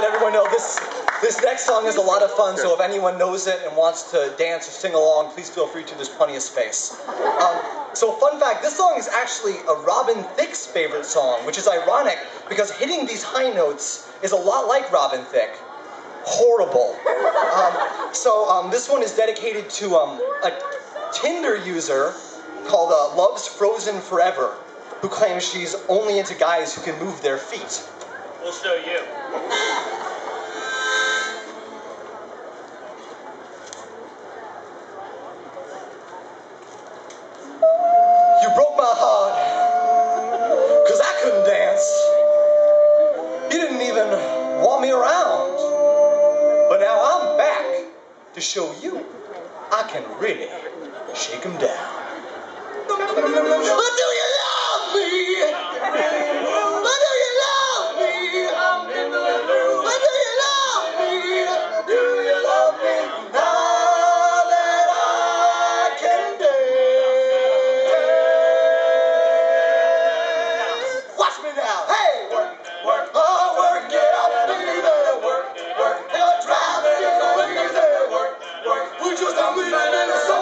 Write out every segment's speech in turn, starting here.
let everyone know this this next song is a lot of fun. So if anyone knows it and wants to dance or sing along, please feel free to. There's plenty of space. Um, so fun fact: this song is actually a Robin Thicke's favorite song, which is ironic because hitting these high notes is a lot like Robin Thicke. Horrible. Um, so um, this one is dedicated to um, a Tinder user called uh, Loves Frozen Forever, who claims she's only into guys who can move their feet. We'll show you. You broke my heart, cause I couldn't dance. You didn't even want me around. But now I'm back to show you I can really shake 'em down. Work, we just a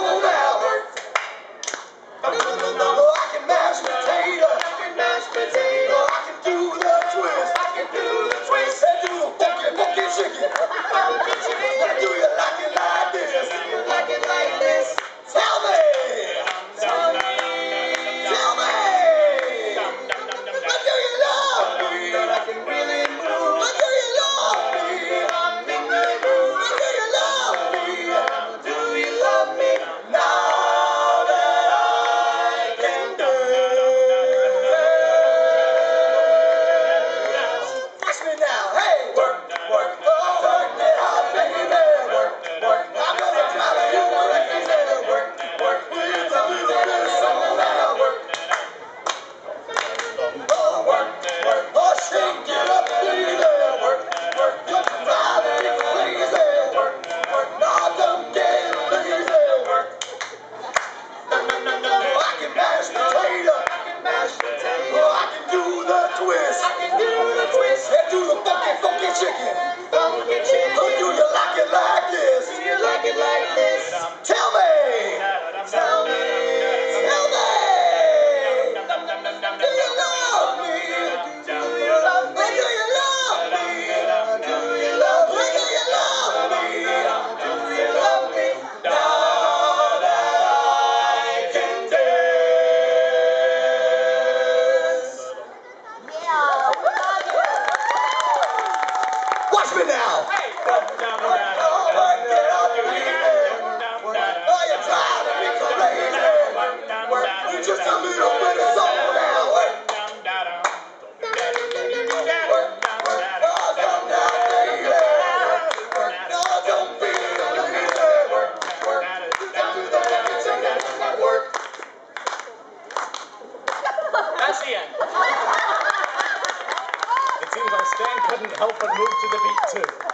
the fucking chicken. That's the end. Stand couldn't help but move to the beat too.